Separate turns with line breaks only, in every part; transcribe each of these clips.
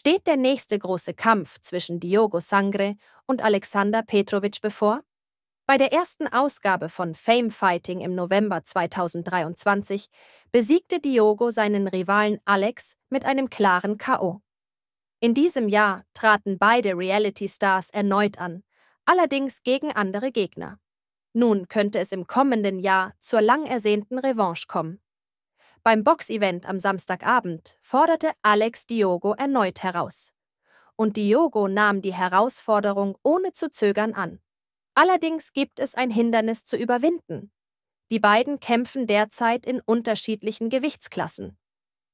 Steht der nächste große Kampf zwischen Diogo Sangre und Alexander Petrovic bevor? Bei der ersten Ausgabe von Fame Fighting im November 2023 besiegte Diogo seinen Rivalen Alex mit einem klaren KO. In diesem Jahr traten beide Reality-Stars erneut an, allerdings gegen andere Gegner. Nun könnte es im kommenden Jahr zur lang ersehnten Revanche kommen. Beim Boxevent am Samstagabend forderte Alex Diogo erneut heraus. Und Diogo nahm die Herausforderung ohne zu zögern an. Allerdings gibt es ein Hindernis zu überwinden. Die beiden kämpfen derzeit in unterschiedlichen Gewichtsklassen.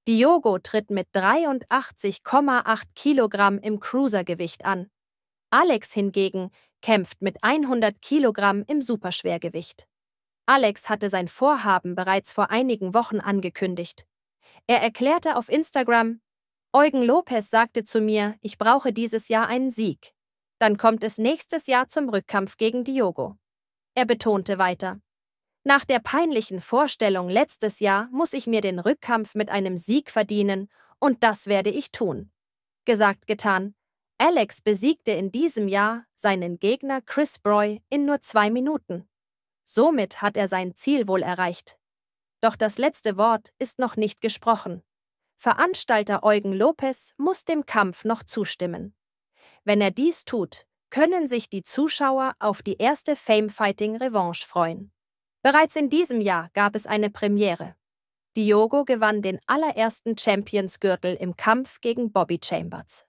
Diogo tritt mit 83,8 Kilogramm im Cruisergewicht an. Alex hingegen kämpft mit 100 Kilogramm im Superschwergewicht. Alex hatte sein Vorhaben bereits vor einigen Wochen angekündigt. Er erklärte auf Instagram, Eugen Lopez sagte zu mir, ich brauche dieses Jahr einen Sieg. Dann kommt es nächstes Jahr zum Rückkampf gegen Diogo. Er betonte weiter, nach der peinlichen Vorstellung letztes Jahr muss ich mir den Rückkampf mit einem Sieg verdienen, und das werde ich tun. Gesagt, getan. Alex besiegte in diesem Jahr seinen Gegner Chris Broy in nur zwei Minuten. Somit hat er sein Ziel wohl erreicht. Doch das letzte Wort ist noch nicht gesprochen. Veranstalter Eugen Lopez muss dem Kampf noch zustimmen. Wenn er dies tut, können sich die Zuschauer auf die erste Fame Fighting Revanche freuen. Bereits in diesem Jahr gab es eine Premiere. Diogo gewann den allerersten Champions-Gürtel im Kampf gegen Bobby Chambers.